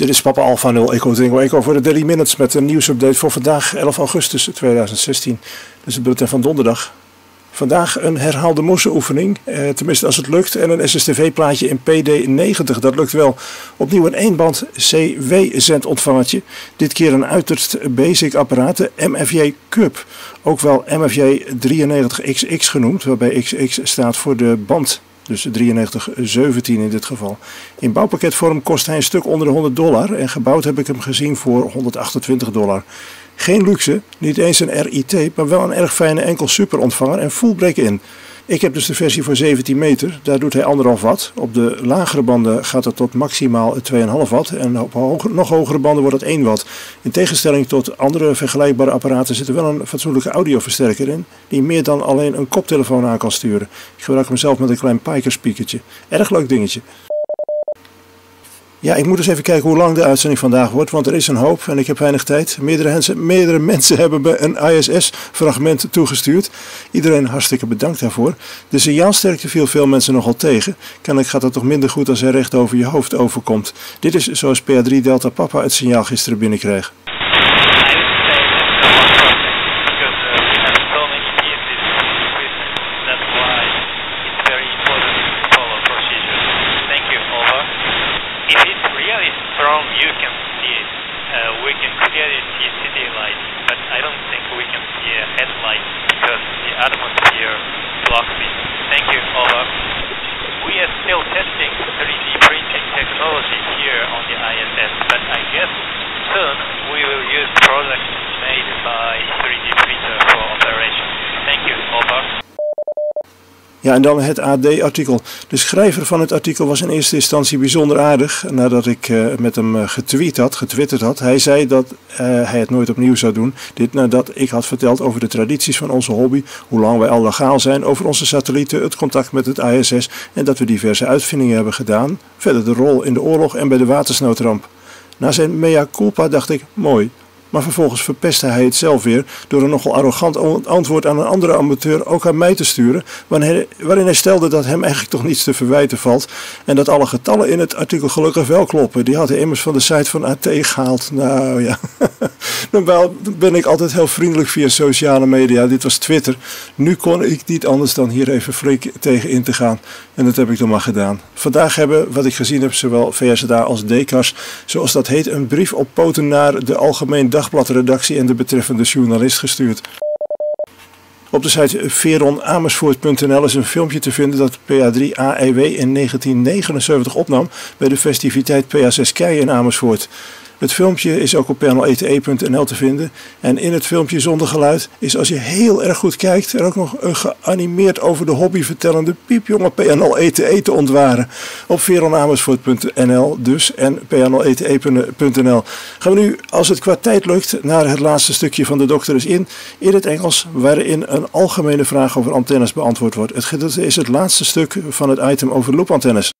Dit is Papa Alpha 0 Eco Dingo Eco voor de Daily Minutes met een nieuwsupdate voor vandaag 11 augustus 2016. Dat is het bulletin van donderdag. Vandaag een herhaalde mossenoefening, eh, tenminste als het lukt, en een SSTV-plaatje in PD90. Dat lukt wel. Opnieuw een eenband CW-zendontvangertje. Dit keer een uiterst basic apparaat, de MFJ Cup. Ook wel MFJ 93XX genoemd, waarbij XX staat voor de band dus 9317 in dit geval. In bouwpakketvorm kost hij een stuk onder de 100 dollar en gebouwd heb ik hem gezien voor 128 dollar. Geen luxe, niet eens een RIT, maar wel een erg fijne enkel superontvanger en full break-in. Ik heb dus de versie voor 17 meter, daar doet hij anderhalf watt. Op de lagere banden gaat het tot maximaal 2,5 watt en op nog hogere banden wordt het 1 watt. In tegenstelling tot andere vergelijkbare apparaten zit er wel een fatsoenlijke audioversterker in, die meer dan alleen een koptelefoon aan kan sturen. Ik gebruik hem zelf met een klein Piker speakertje. Erg leuk dingetje. Ja, ik moet eens even kijken hoe lang de uitzending vandaag wordt, want er is een hoop en ik heb weinig tijd. Meerdere mensen, meerdere mensen hebben me een ISS-fragment toegestuurd. Iedereen hartstikke bedankt daarvoor. De signaalsterkte viel veel mensen nogal tegen. Kennelijk gaat het toch minder goed als hij recht over je hoofd overkomt. Dit is zoals PA3 Delta Papa het signaal gisteren binnenkreeg. from you can see it. Uh, we can clearly see city lights, but I don't think we can see a headlight because the atmosphere blocks it. Thank you, over. We are still testing 3D printing technology here on the ISS, but I guess soon we will use products made by 3D Ja, en dan het AD-artikel. De schrijver van het artikel was in eerste instantie bijzonder aardig nadat ik uh, met hem uh, getweet had, getwitterd had. Hij zei dat uh, hij het nooit opnieuw zou doen. Dit nadat ik had verteld over de tradities van onze hobby, hoe lang wij al legaal zijn, over onze satellieten, het contact met het ISS en dat we diverse uitvindingen hebben gedaan. Verder de rol in de oorlog en bij de watersnoodramp. Na zijn mea culpa dacht ik, mooi, maar vervolgens verpestte hij het zelf weer door een nogal arrogant antwoord aan een andere amateur ook aan mij te sturen, waarin hij stelde dat hem eigenlijk toch niets te verwijten valt en dat alle getallen in het artikel gelukkig wel kloppen. Die had hij immers van de site van AT gehaald. Nou ja, dan ben ik altijd heel vriendelijk via sociale media. Dit was Twitter. Nu kon ik niet anders dan hier even flink tegen in te gaan. En dat heb ik dan maar gedaan. Vandaag hebben, wat ik gezien heb, zowel VSDA als DECAS, zoals dat heet, een brief op poten naar de Algemeen Dagbladredactie en de betreffende journalist gestuurd. Op de site veronamersfoort.nl is een filmpje te vinden dat PA3 AEW in 1979 opnam bij de festiviteit PA6 Kei in Amersfoort. Het filmpje is ook op panelete.nl te vinden. En in het filmpje zonder geluid is als je heel erg goed kijkt er ook nog een geanimeerd over de hobby vertellende piepjonge PNL ETE te ontwaren. Op veronamersfoort.nl dus en pnlete.nl. Gaan we nu, als het qua tijd lukt, naar het laatste stukje van de dokter is in, in het Engels, waarin een algemene vraag over antennes beantwoord wordt. Het is het laatste stuk van het item over loopantennes.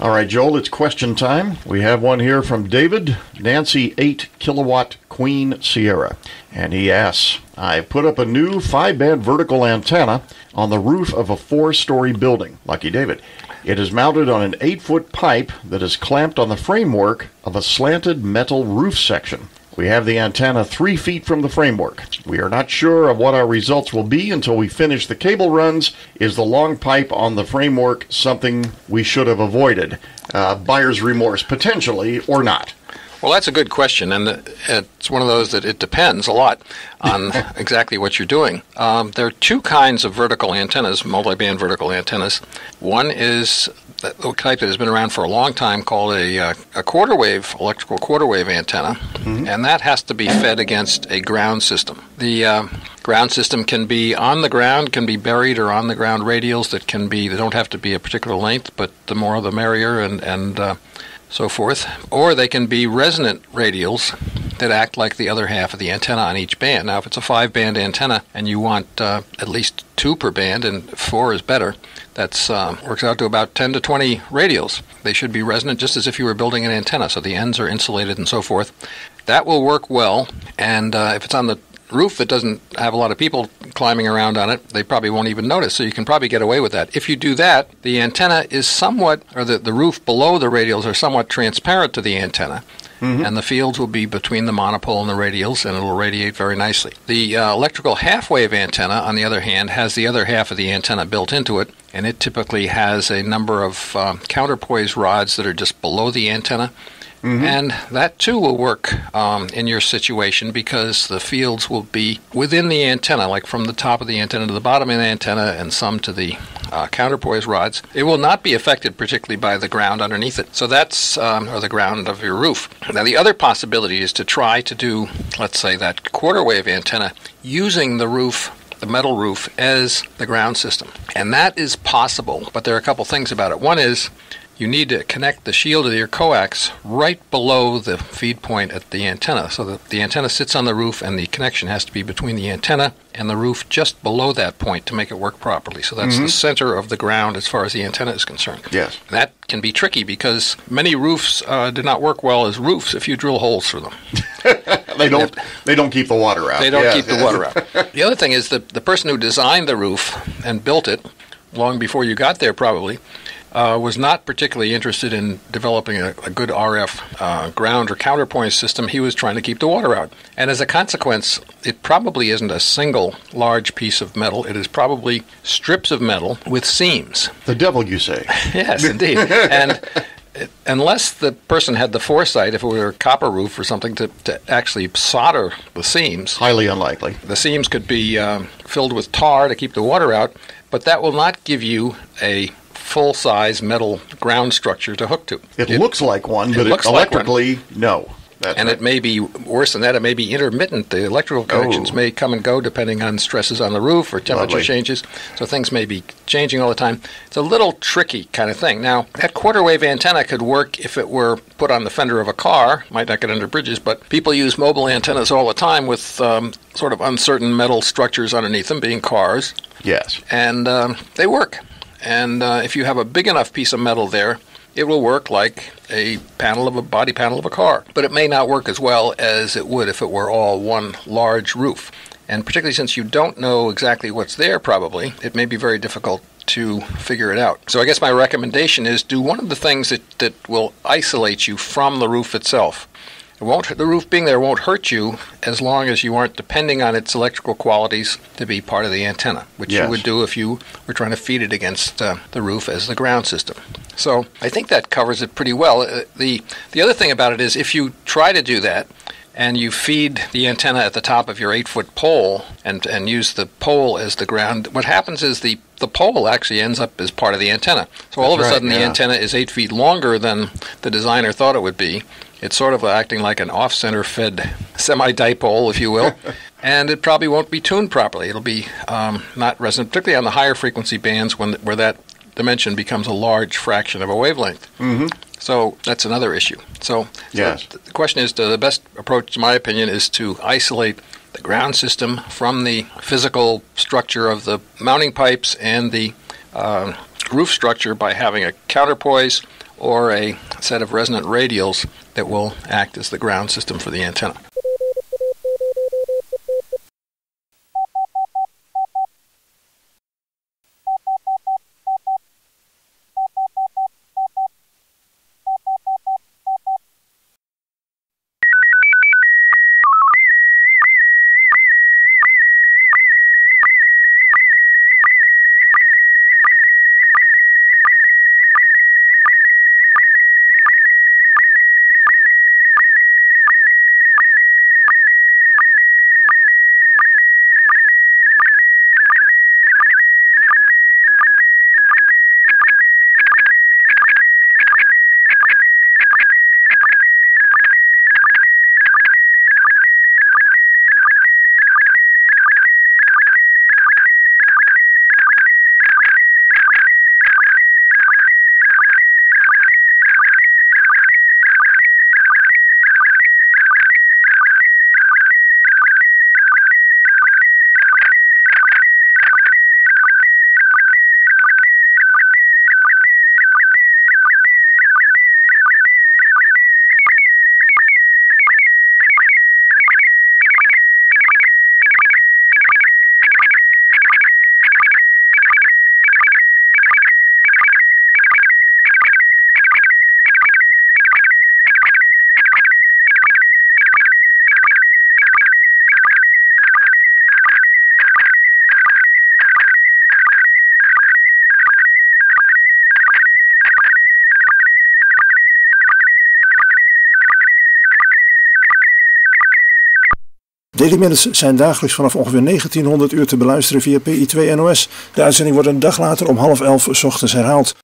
All right, Joel, it's question time. We have one here from David, Nancy 8 kilowatt Queen Sierra. And he asks I put up a new five band vertical antenna on the roof of a four story building. Lucky David. It is mounted on an 8 foot pipe that is clamped on the framework of a slanted metal roof section. We have the antenna three feet from the framework. We are not sure of what our results will be until we finish the cable runs. Is the long pipe on the framework something we should have avoided? Uh, buyer's remorse, potentially, or not? Well, that's a good question, and it's one of those that it depends a lot on exactly what you're doing. Um, there are two kinds of vertical antennas, multi-band vertical antennas. One is the type that has been around for a long time called a, uh, a quarter wave, electrical quarter wave antenna, mm-hmm. and that has to be fed against a ground system. The uh, ground system can be on the ground, can be buried, or on the ground radials that can be, they don't have to be a particular length, but the more the merrier, and, and uh, so forth. Or they can be resonant radials that act like the other half of the antenna on each band. Now, if it's a five band antenna and you want uh, at least two per band, and four is better, that uh, works out to about 10 to 20 radials. They should be resonant just as if you were building an antenna, so the ends are insulated and so forth. That will work well, and uh, if it's on the roof that doesn't have a lot of people climbing around on it, they probably won't even notice. So you can probably get away with that. If you do that, the antenna is somewhat, or the, the roof below the radials are somewhat transparent to the antenna. Mm-hmm. And the fields will be between the monopole and the radials, and it will radiate very nicely. The uh, electrical half wave antenna, on the other hand, has the other half of the antenna built into it, and it typically has a number of uh, counterpoise rods that are just below the antenna Mm-hmm. And that too will work um, in your situation because the fields will be within the antenna, like from the top of the antenna to the bottom of the antenna, and some to the uh, counterpoise rods. It will not be affected particularly by the ground underneath it. So that's, um, or the ground of your roof. Now, the other possibility is to try to do, let's say, that quarter wave antenna using the roof the metal roof as the ground system. And that is possible, but there are a couple things about it. One is you need to connect the shield of your coax right below the feed point at the antenna. So that the antenna sits on the roof and the connection has to be between the antenna and the roof just below that point to make it work properly. So that's mm-hmm. the center of the ground as far as the antenna is concerned. Yes. And that can be tricky because many roofs uh, do not work well as roofs if you drill holes through them. they don't they don't keep the water out. They don't keep the water out. The other thing is that the person who designed the roof and built it long before you got there probably uh, was not particularly interested in developing a, a good RF uh, ground or counterpoise system. He was trying to keep the water out. And as a consequence, it probably isn't a single large piece of metal. It is probably strips of metal with seams. The devil, you say? yes, indeed. and unless the person had the foresight, if it were a copper roof or something, to, to actually solder the seams. Highly unlikely. The seams could be um, filled with tar to keep the water out, but that will not give you a full size metal ground structure to hook to. It, it looks like one, but it electrically, like no. That's and right. it may be worse than that. It may be intermittent. The electrical connections oh. may come and go depending on stresses on the roof or temperature Lovely. changes. So things may be changing all the time. It's a little tricky kind of thing. Now, that quarter wave antenna could work if it were put on the fender of a car. Might not get under bridges, but people use mobile antennas all the time with um, sort of uncertain metal structures underneath them, being cars. Yes. And um, they work. And uh, if you have a big enough piece of metal there, it will work like a panel of a body panel of a car. But it may not work as well as it would if it were all one large roof. And particularly since you don't know exactly what's there, probably, it may be very difficult to figure it out. So I guess my recommendation is do one of the things that, that will isolate you from the roof itself. It won't, the roof being there won't hurt you as long as you aren't depending on its electrical qualities to be part of the antenna, which yes. you would do if you were trying to feed it against uh, the roof as the ground system. So I think that covers it pretty well. Uh, the the other thing about it is if you try to do that and you feed the antenna at the top of your eight foot pole and, and use the pole as the ground, what happens is the, the pole actually ends up as part of the antenna. So all That's of a right, sudden yeah. the antenna is eight feet longer than the designer thought it would be. It's sort of acting like an off center fed semi dipole, if you will. and it probably won't be tuned properly. It'll be um, not resonant, particularly on the higher frequency bands when, where that dimension becomes a large fraction of a wavelength. Mm-hmm. So that's another issue. So, yes. so the question is the best approach, in my opinion, is to isolate the ground system from the physical structure of the mounting pipes and the uh, roof structure by having a counterpoise or a set of resonant radials that will act as the ground system for the antenna. Daily zijn dagelijks vanaf ongeveer 1900 uur te beluisteren via PI2 NOS. De uitzending wordt een dag later om half elf ochtends herhaald.